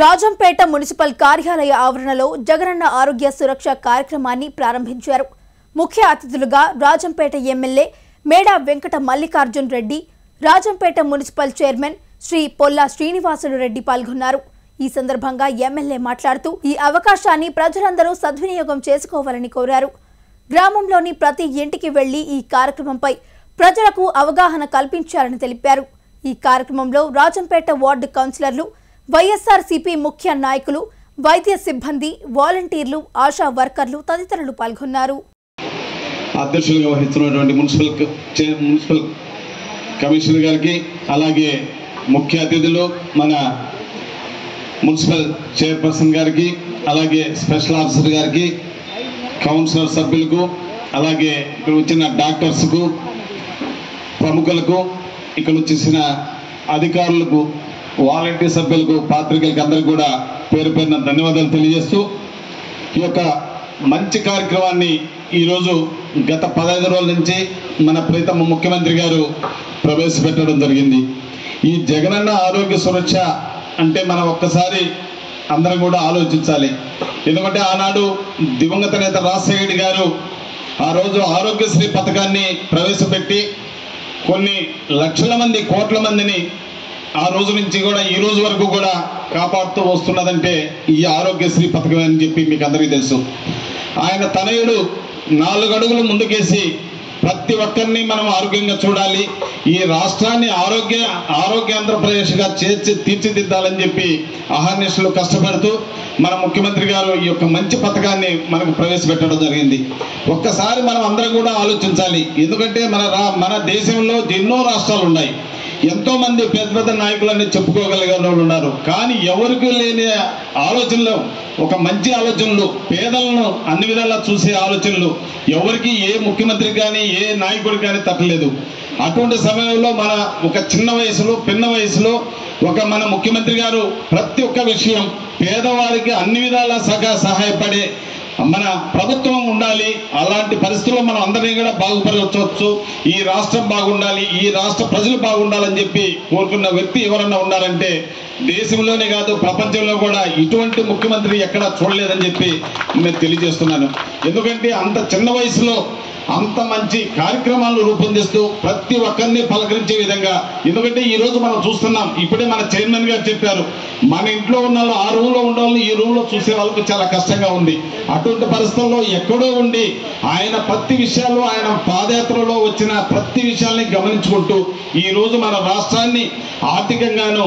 Rajampet municipal కార్యాలయ ఆవరణలో జగనన్న ఆరోగ్య సురక్ష కార్యక్రమాన్ని ప్రారంభించారు. ముఖ్య అతిథులుగా Rajampet MLA Meda Venkata Mallikarjun Reddy Rajampet municipal chairman Shri Polla Srinivasulu Reddy పాల్గొన్నారు. ఈ సందర్భంగా ఎమ్మెల్యే మాట్లాడుతూ ఈ అవకాశాన్ని ప్రజలందరూ సద్వినియోగం చేసుకోవాలని కోరారు. గ్రామంలోని ప్రతి ఇంటికి వెళ్ళి ఈ కార్యక్రమంపై ప్రజలకు అవగాహన కల్పించాలని తెలిపారు. ఈ కార్యక్రమంలో రాజంపేట వార్డు కౌన్సిలర్లు వైఎస్ఆర్సీపీ ముఖ్య నాయకులు వైద్య సిబ్బంది వాలంటీర్లు ఆశా వర్కర్లు తదితరులు పాల్గొన్నారు. అధ్యక్షులుగా వహిస్తున్నటువంటి మున్సిపల్ మున్సిపల్ కమిషనర్ గారికి అలాగే ముఖ్య అతిథులు మన మున్సిపల్ చైర్పర్సన్ గారికి అలాగే స్పెషల్ ఆఫీసర్ గారికి కౌన్సిలర్ సభ్యులకు అలాగే ఇక్కడ వచ్చిన డాక్టర్స్కు ప్రముఖులకు ఇక్కడ వచ్చేసిన అధికారులకు వాలంటీర్ సభ్యులకు పాత్రికలకు అందరికీ కూడా పేరు పేరున ధన్యవాదాలు తెలియజేస్తూ ఈ యొక్క మంచి కార్యక్రమాన్ని ఈరోజు గత పదహైదు రోజుల నుంచి మన ప్రీతమ ముఖ్యమంత్రి గారు ప్రవేశపెట్టడం జరిగింది. ఈ జగనన్న ఆరోగ్య సురక్ష అంటే మనం ఒక్కసారి అందరం కూడా ఆలోచించాలి. ఎందుకంటే ఆనాడు దివంగత నేత రాజశేఖర గారు ఆ రోజు ఆరోగ్యశ్రీ పథకాన్ని ప్రవేశపెట్టి కొన్ని లక్షల మంది కోట్ల మందిని ఆ రోజు నుంచి కూడా ఈ రోజు వరకు కూడా కాపాడుతూ వస్తున్నదంటే ఈ ఆరోగ్యశ్రీ పథకం అని చెప్పి మీకు అందరికీ తెలుసు. ఆయన తనయుడు నాలుగు అడుగులు ముందుకేసి ప్రతి ఒక్కరిని మనం ఆరోగ్యంగా చూడాలి. ఈ రాష్ట్రాన్ని ఆరోగ్య ఆరోగ్య ఆంధ్రప్రదేశ్గా చేర్చి తీర్చిదిద్దాలని చెప్పి అహర్నిశలు కష్టపడుతూ మన ముఖ్యమంత్రి గారు ఈ యొక్క మంచి పథకాన్ని మనకు ప్రవేశపెట్టడం జరిగింది. ఒక్కసారి మనం అందరం కూడా ఆలోచించాలి. ఎందుకంటే మన రా మన దేశంలో ఎన్నో రాష్ట్రాలు ఉన్నాయి. ఎంతో మంది పెద్ద పెద్ద నాయకులని చెప్పుకోగలిగిన వాళ్ళు ఉన్నారు. కానీ ఎవరికి లేని ఆలోచనలు ఒక మంచి ఆలోచనలు పేదలను అన్ని విధాలా చూసే ఆలోచనలు ఎవరికి ఏ ముఖ్యమంత్రి కానీ ఏ నాయకుడు కానీ తట్టలేదు. అటువంటి సమయంలో మన ఒక చిన్న వయసులో పిన్న వయసులో ఒక మన ముఖ్యమంత్రి గారు ప్రతి ఒక్క విషయం పేదవారికి అన్ని విధాలా సగా సహాయపడే మన ప్రభుత్వం ఉండాలి అలాంటి పరిస్థితుల్లో మనం అందరినీ కూడా బాగుపరచవచ్చు. ఈ రాష్ట్రం బాగుండాలి ఈ రాష్ట్ర ప్రజలు బాగుండాలని చెప్పి కోరుకున్న వ్యక్తి ఎవరన్నా ఉండాలంటే దేశంలోనే కాదు ప్రపంచంలో కూడా ఇటువంటి ముఖ్యమంత్రి ఎక్కడా చూడలేదని చెప్పి నేను తెలియజేస్తున్నాను. ఎందుకంటే అంత చిన్న వయసులో అంత మంచి కార్యక్రమాలను రూపొందిస్తూ ప్రతి ఒక్కరిని పలకరించే విధంగా. ఎందుకంటే ఈ రోజు మనం చూస్తున్నాం ఇప్పుడే మన చైర్మన్ గారు చెప్పారు మన ఇంట్లో ఉన్న వాళ్ళు ఆ రూమ్లో ఉన్న వాళ్ళు ఈ రూమ్లో చూసే వాళ్ళకు చాలా కష్టంగా ఉంది. అటువంటి పరిస్థితుల్లో ఎక్కడో ఉండి ఆయన ప్రతి విషయాల్లో ఆయన పాదయాత్రలో వచ్చిన ప్రతి విషయాల్ని గమనించుకుంటూ ఈ రోజు మన రాష్ట్రాన్ని ఆర్థికంగాను